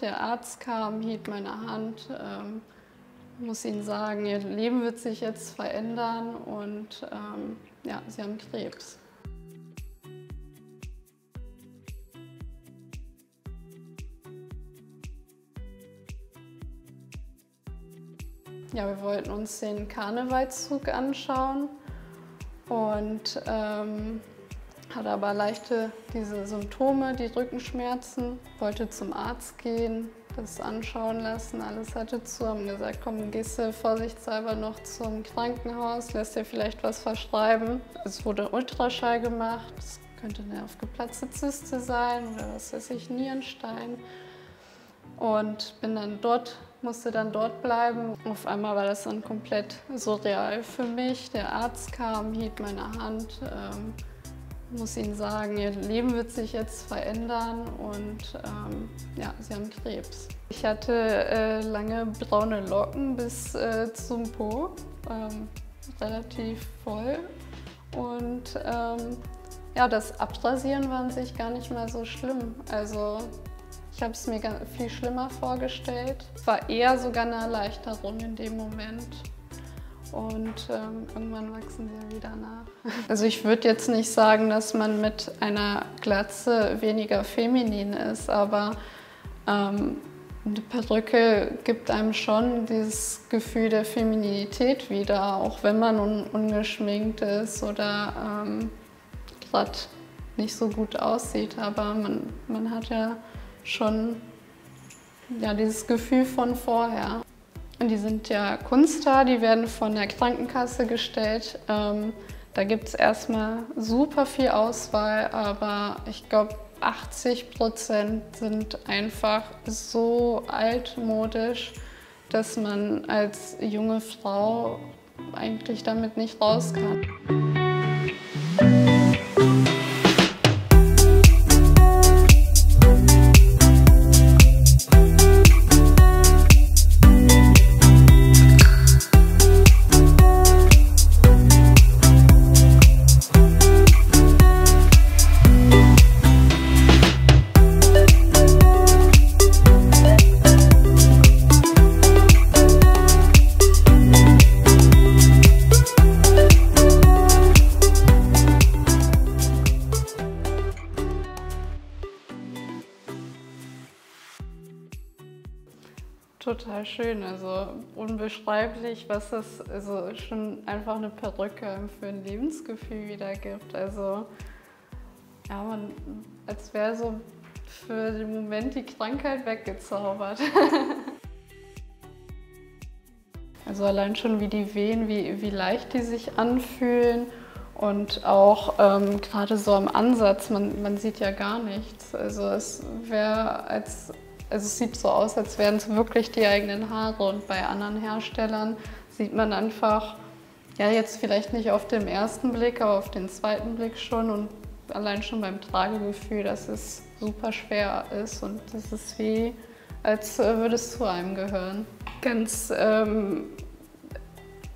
Der Arzt kam, hielt meine Hand, ähm, muss Ihnen sagen, Ihr Leben wird sich jetzt verändern und ähm, ja, Sie haben Krebs. Ja, wir wollten uns den Karnevalszug anschauen und ähm, hatte aber leichte diese Symptome, die Rückenschmerzen, wollte zum Arzt gehen, das anschauen lassen, alles hatte zu, haben gesagt, komm, gehst du vorsichtshalber noch zum Krankenhaus, lässt dir vielleicht was verschreiben. Es wurde Ultraschall gemacht, es könnte eine aufgeplatzte Zyste sein oder was weiß ich, Nierenstein. Und bin dann dort, musste dann dort bleiben. Auf einmal war das dann komplett surreal für mich. Der Arzt kam, hielt meine Hand. Ähm, muss Ihnen sagen, Ihr Leben wird sich jetzt verändern und ähm, ja, Sie haben Krebs. Ich hatte äh, lange braune Locken bis äh, zum Po, ähm, relativ voll und ähm, ja, das Abrasieren war an sich gar nicht mal so schlimm. Also ich habe es mir viel schlimmer vorgestellt. Es war eher sogar eine Erleichterung in dem Moment und ähm, irgendwann wachsen sie ja wieder nach. Also ich würde jetzt nicht sagen, dass man mit einer Glatze weniger feminin ist, aber ähm, eine Perücke gibt einem schon dieses Gefühl der Femininität wieder, auch wenn man un ungeschminkt ist oder ähm, gerade nicht so gut aussieht. Aber man, man hat ja schon ja, dieses Gefühl von vorher. Die sind ja Kunsthaar, die werden von der Krankenkasse gestellt. Ähm, da gibt es erstmal super viel Auswahl, aber ich glaube 80 Prozent sind einfach so altmodisch, dass man als junge Frau eigentlich damit nicht raus kann. Total schön, also unbeschreiblich, was das also schon einfach eine Perücke für ein Lebensgefühl wieder gibt. Also ja, man, als wäre so für den Moment die Krankheit weggezaubert. also allein schon wie die Wehen, wie, wie leicht die sich anfühlen und auch ähm, gerade so am Ansatz, man, man sieht ja gar nichts. Also es wäre als also es sieht so aus, als wären es wirklich die eigenen Haare. Und bei anderen Herstellern sieht man einfach, ja jetzt vielleicht nicht auf den ersten Blick, aber auf den zweiten Blick schon. Und allein schon beim Tragegefühl, dass es super schwer ist und das ist wie, als würde es zu einem gehören. Ganz ähm,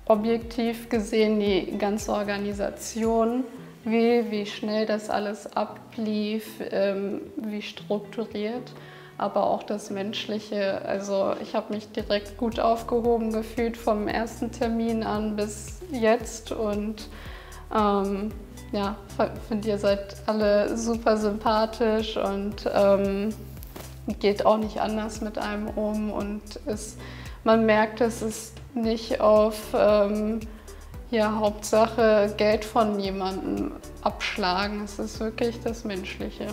objektiv gesehen die ganze Organisation, wie, wie schnell das alles ablief, ähm, wie strukturiert aber auch das Menschliche. Also ich habe mich direkt gut aufgehoben gefühlt vom ersten Termin an bis jetzt und ähm, ja, finde ihr seid alle super sympathisch und ähm, geht auch nicht anders mit einem um und es, man merkt, es ist nicht auf ähm, ja, Hauptsache Geld von jemandem abschlagen, es ist wirklich das Menschliche.